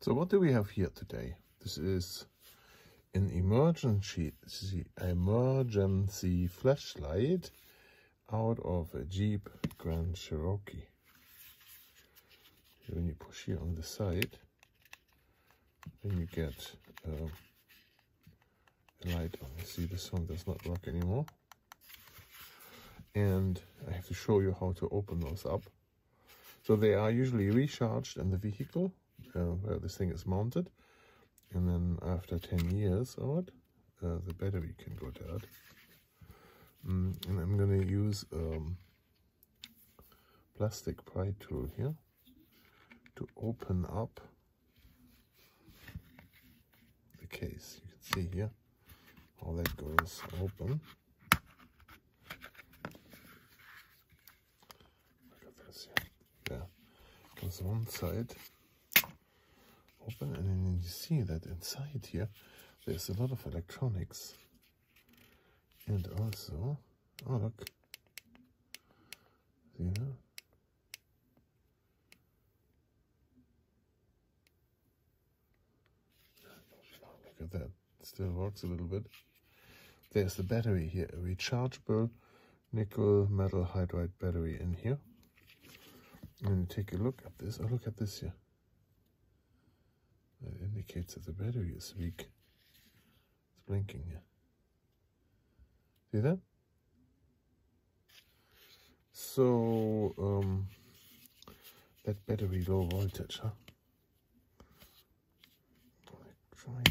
So what do we have here today? This is an emergency emergency flashlight out of a Jeep Grand Cherokee. When you push here on the side, then you get uh, a light on. See this one does not work anymore. And I have to show you how to open those up. So they are usually recharged in the vehicle uh, where this thing is mounted. And then after 10 years old, uh, the battery can go dead. Mm, and I'm going to use um, plastic pry tool here to open up the case. You can see here how that goes open. Look at this here. Yeah, goes one side open and then you see that inside here there's a lot of electronics. And also oh look. See here look at that still works a little bit. There's the battery here a rechargeable nickel metal hydride battery in here. And take a look at this. Oh look at this here that indicates that the battery is weak. It's blinking. See that? So, um, that battery low voltage, huh?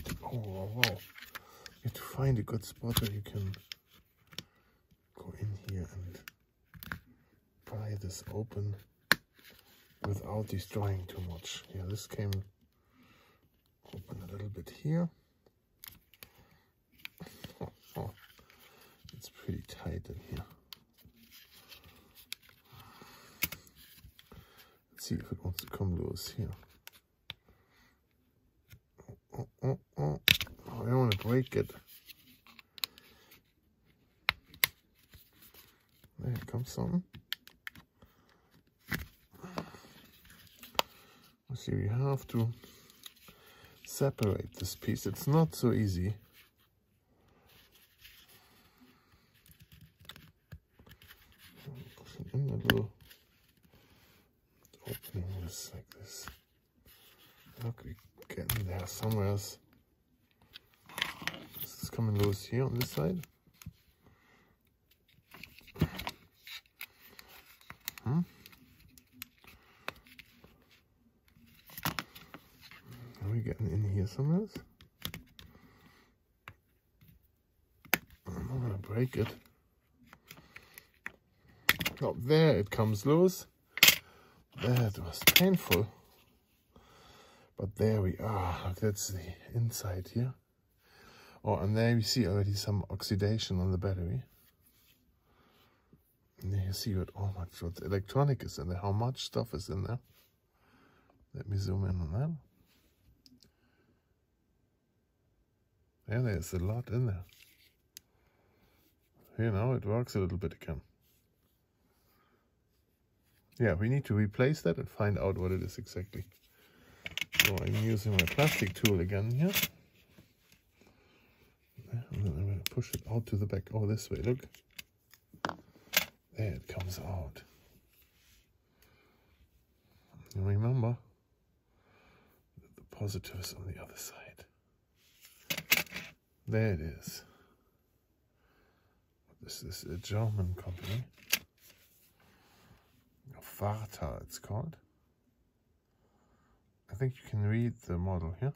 To, oh, wow. You have to find a good spot where you can go in here and pry this open without destroying too much. Yeah, this came open a little bit here. It's pretty tight in here. Let's see if it wants to come loose here. Oh, oh, oh, oh. I don't want to break it. There comes some. See, we have to separate this piece. It's not so easy. In a little opening this like this. Look, we get in there somewhere else. This is coming loose here on this side. Hmm? we here somewhere? I'm not gonna break it. Oh, there it comes loose. That was painful. But there we are. Look, that's the inside here. Oh, and there we see already some oxidation on the battery. And there you see what, oh much what electronic is in there, how much stuff is in there. Let me zoom in on that. There's a lot in there. You know, it works a little bit again. Yeah, we need to replace that and find out what it is exactly. So I'm using my plastic tool again here. And then I'm going to push it out to the back. Oh, this way, look. There it comes out. And remember, the positives on the other side. There it is. This is a German company. Varta it's called. I think you can read the model here.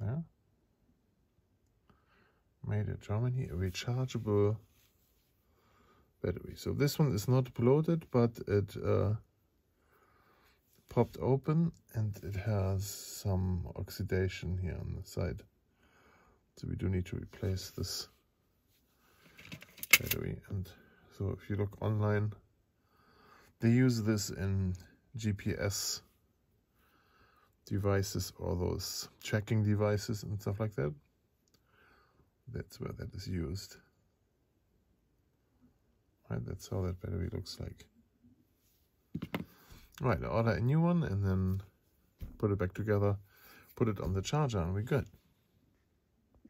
Yeah. Made in Germany, a rechargeable battery. So this one is not bloated, but it uh, popped open and it has some oxidation here on the side. So we do need to replace this battery. And so if you look online, they use this in GPS devices or those tracking devices and stuff like that. That's where that is used. Right, that's how that battery looks like. Right, order a new one and then put it back together, put it on the charger and we're good.